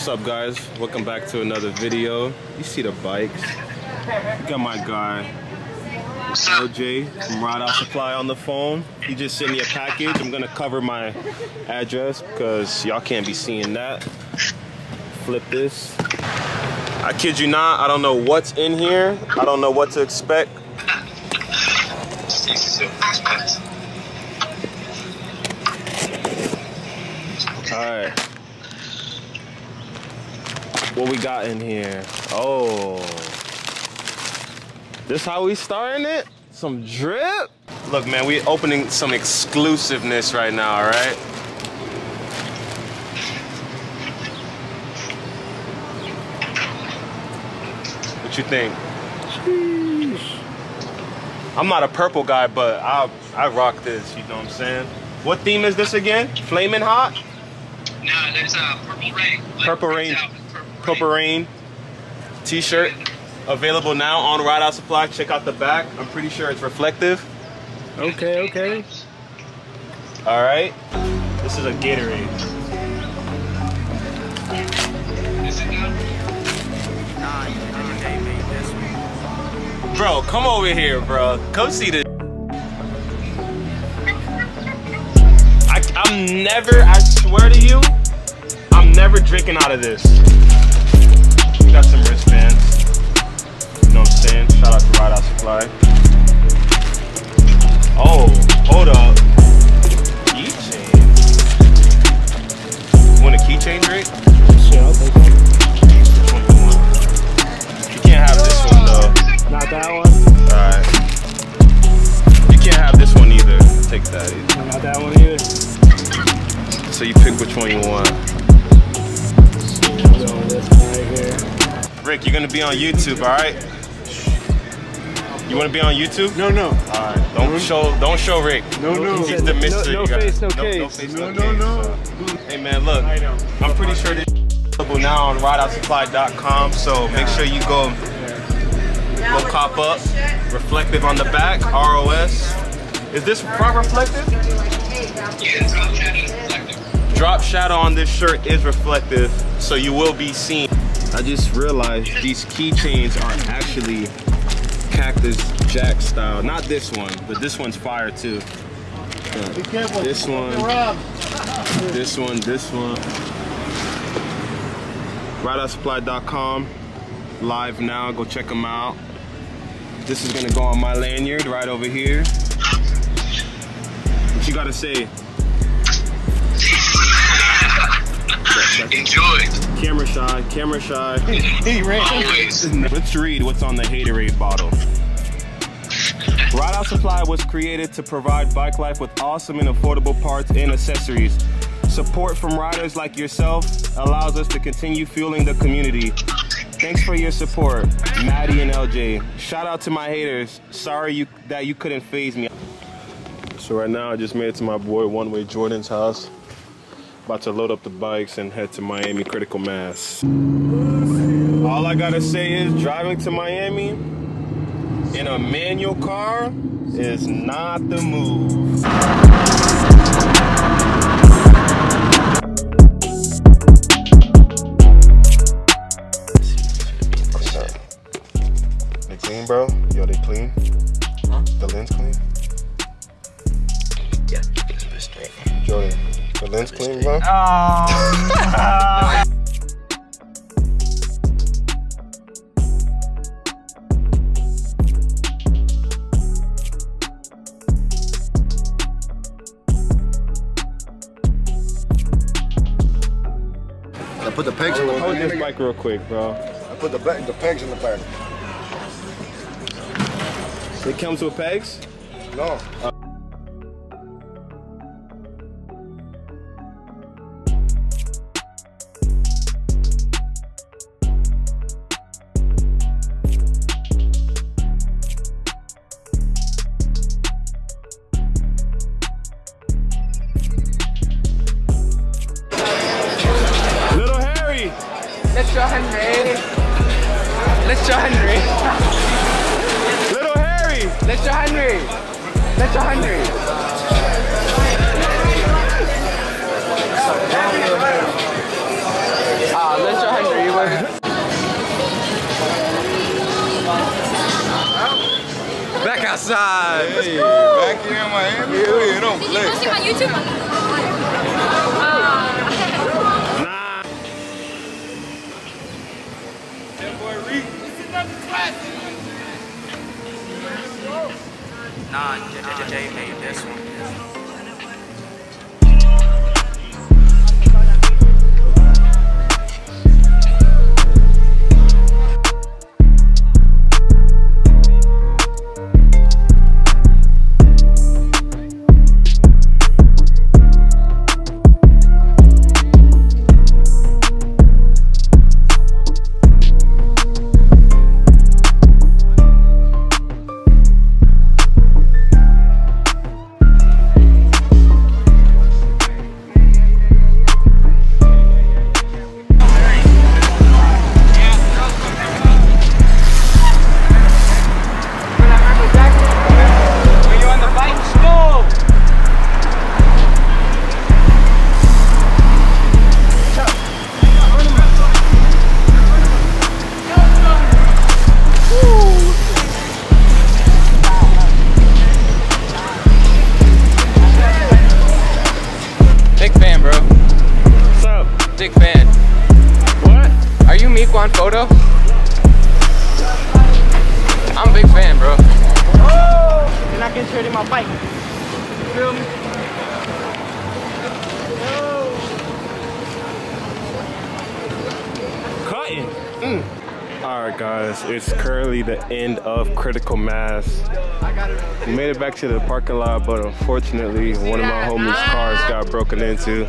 What's up guys? Welcome back to another video. You see the bikes. Got my guy LJ from Ride Out Supply on the phone. He just sent me a package. I'm gonna cover my address because y'all can't be seeing that. Flip this. I kid you not, I don't know what's in here. I don't know what to expect. Alright. What we got in here? Oh. This how we starting it? Some drip? Look, man, we opening some exclusiveness right now, all right? What you think? I'm not a purple guy, but I I rock this, you know what I'm saying? What theme is this again? Flaming hot? No, there's uh, Purple Rain. Like, Purple Rain. out with Purple, Rain t-shirt available now on Ride Out Supply. Check out the back. I'm pretty sure it's reflective. Okay, okay. All right. This is a Gatorade. Is it now? Bro, come over here, bro. Come see this. I, I'm never, I swear to you, I'm never drinking out of this. Got some wristbands. You know what I'm saying? Shout out to Ride Out Supply. You're gonna be on YouTube, alright? You wanna be on YouTube? No, no. Alright. Don't show don't show Rick. No, no. He's the No- mystery. no gotta- face, no No case. face, No, no, no, case, no. so. Hey man, look. I know. I'm pretty sure this is available now on rideoutsupply.com, so make sure you go go cop up. Reflective on the back, ROS. Is this front reflective? Yeah, it's shadow reflective. Drop shadow on this shirt is reflective, so you will be seen. I just realized these keychains are actually Cactus Jack style. Not this one, but this one's fire too. This one, this one, this one. RideOutSupply.com. Live now, go check them out. This is gonna go on my lanyard right over here. What you gotta say? Enjoy. Camera shy, camera shy. He ran. Always. Let's read what's on the Haterade bottle. Ride Out Supply was created to provide bike life with awesome and affordable parts and accessories. Support from riders like yourself allows us to continue fueling the community. Thanks for your support, Maddie and LJ. Shout out to my haters. Sorry you that you couldn't phase me. So right now I just made it to my boy One Way Jordan's house. About to load up the bikes and head to Miami Critical Mass. All I gotta say is driving to Miami in a manual car is not the move. Put the pegs in the Hold this back. bike real quick, bro. I put the the pegs in the back. It comes with pegs? No. Little Let's go, Henry. Let's go, Henry. Little Harry. Let's go, Henry. Let's go, Henry. Ah, let's go, Henry. You were. Back outside. Hey, back here in Miami. You don't play. Nah, Jay made this one. It's currently the end of Critical Mass. We made it back to the parking lot, but unfortunately, one of my homies' cars got broken into.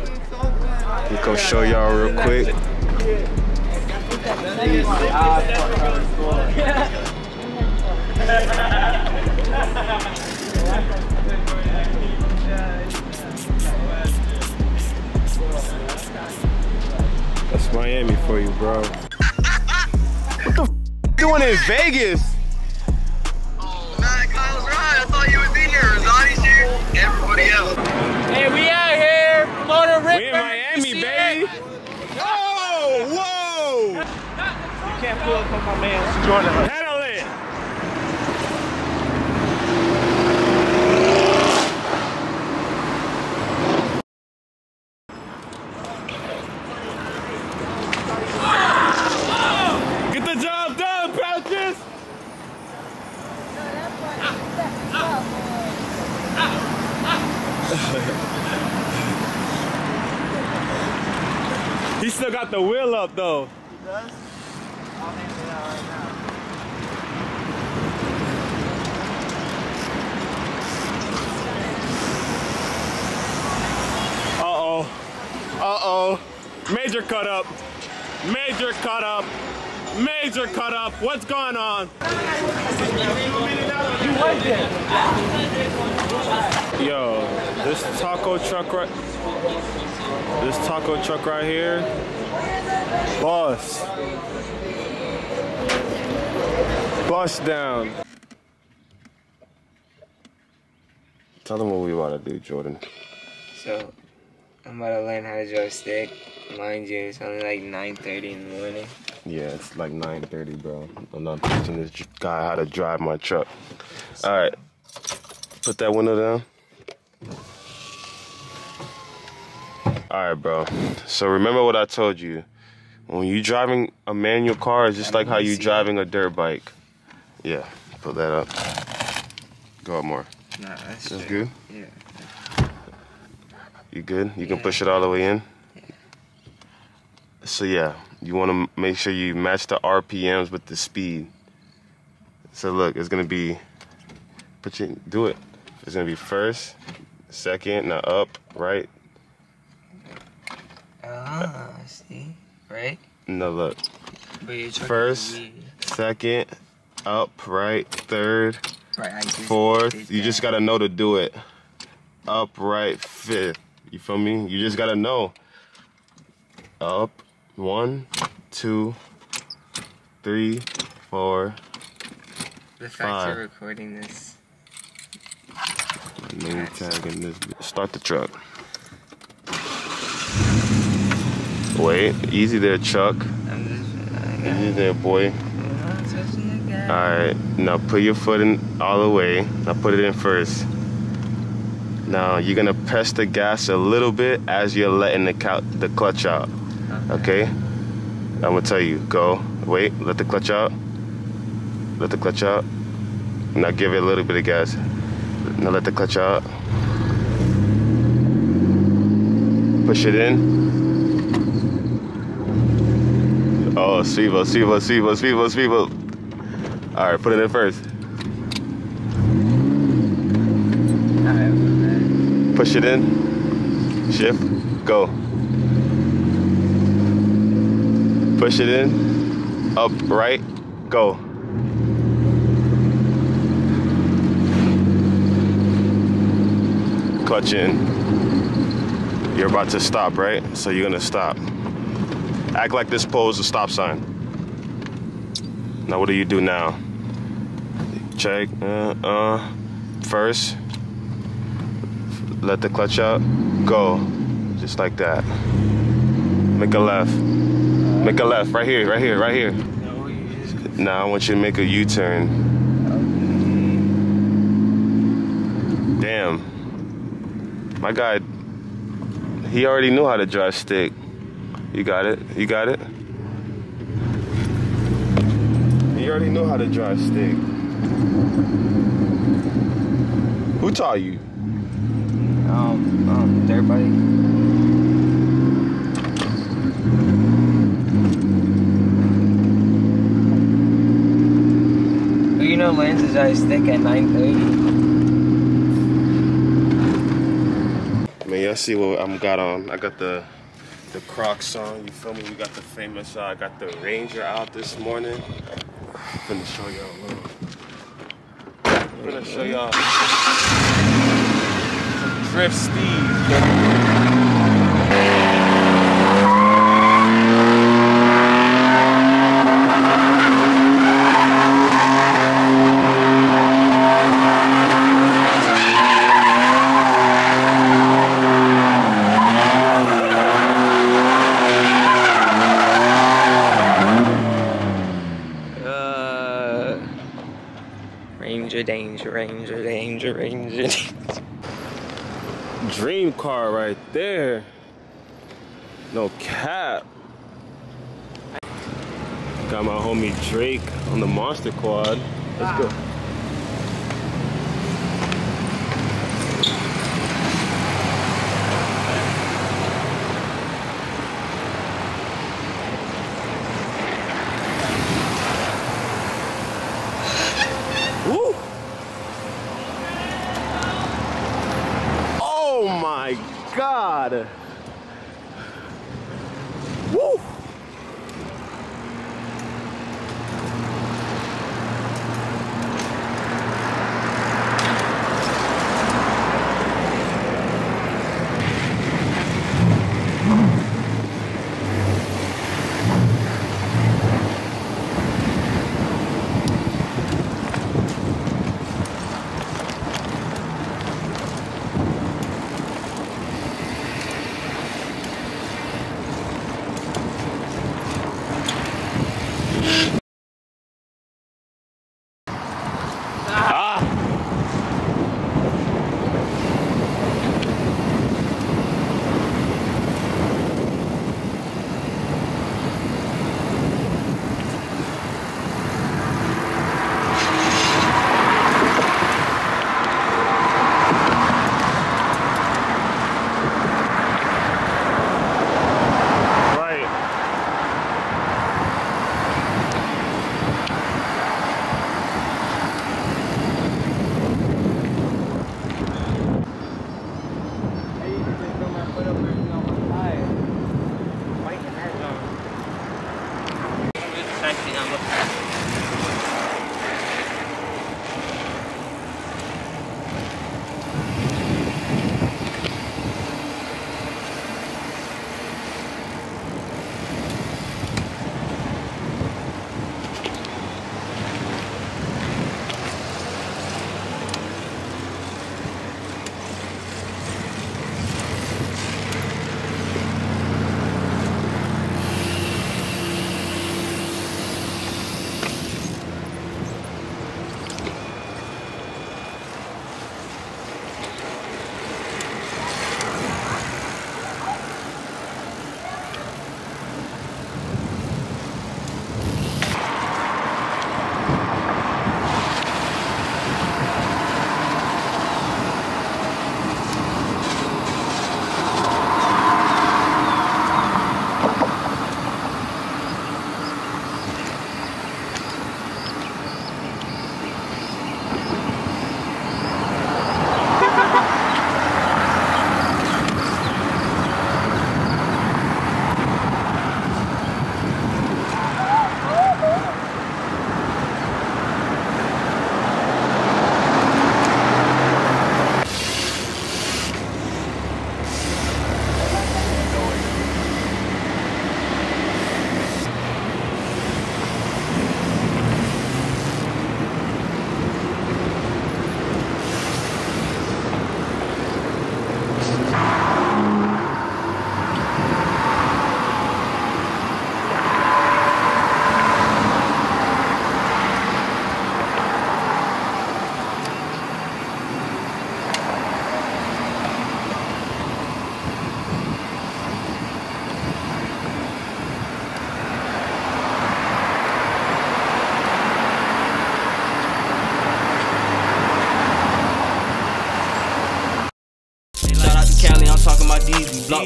We go show y'all real quick. That's Miami for you, bro. What the f- doing in Vegas? Oh, man, Kyle's right. I thought you would be here. Ronnie's here. Everybody else. Hey, we out here, Florida River. We in Miami, baby. Oh, whoa! Can't pull up on my man Jordan. He still got the wheel up though. Uh-oh. Uh-oh. Major cut up. Major cut up. Major cut up. What's going on? Yo, this taco truck right this taco truck right here. Boss. Bust down. Tell them what we want to do, Jordan. So, I'm about to learn how to drive stick Mind you, it's only like 9.30 in the morning. Yeah, it's like 9:30, bro. I'm not teaching this guy how to drive my truck. All right, put that window down. All right, bro. So remember what I told you. When you driving a manual car, it's just like how you driving a dirt bike. Yeah, put that up. Go up more. Nah, that's That's good. Yeah. You good? You can push it all the way in. Yeah. So yeah, you want to make sure you match the RPMs with the speed. So look, it's gonna be. Put you do it. It's gonna be first, second, now up, right. Ah, I see? Right? No look. First. Second, up, right, third, Right, fourth. You just gotta know to do it. Up, right, fifth. You feel me? You just gotta know. Up, one, two, three, four. The fact five. you're recording this. Name tag in this. Start the truck. Wait, easy there, Chuck. I'm just. I Easy there, boy. I'm not touching the Alright, now put your foot in all the way. Now put it in first. Now you're gonna press the gas a little bit as you're letting the, the clutch out. Okay? I'm gonna tell you, go. Wait, let the clutch out. Let the clutch out. Now give it a little bit of gas. Now let the clutch out. Push it in. Oh, Svivo, Svivo, Svivo, Svivo, Svivo. All right, put it in first. Push it in. Shift. Go. Push it in. Up, right. Go. Clutch in. You're about to stop, right? So you're gonna stop. Act like this pole is a stop sign. Now what do you do now? Check, uh, uh, first, let the clutch out, go, just like that. Make a left, make a left, right here, right here, right here. Now I want you to make a U-turn. Damn, my guy, he already knew how to drive stick. You got it? You got it? You already know how to drive stick. Who taught you? Um, um, dirt bike. But you know Lance's eyes stick at 930. Man, y'all see what I'm got on. I got the the Crocs song. You feel me? We got the famous. Uh, I got the Ranger out this morning. I'm finna show y'all. a little. I'm finna show y'all. Drift Steve. Uh, Ranger danger, Ranger danger, Ranger danger. Dream car right there. No cap. Got my homie Drake on the Monster Quad. Let's go. Woo! Oh my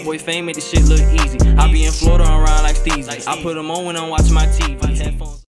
boy fame made this shit look easy. I be in Florida around like Steezy. I put them on when I'm watching my TV. Headphones.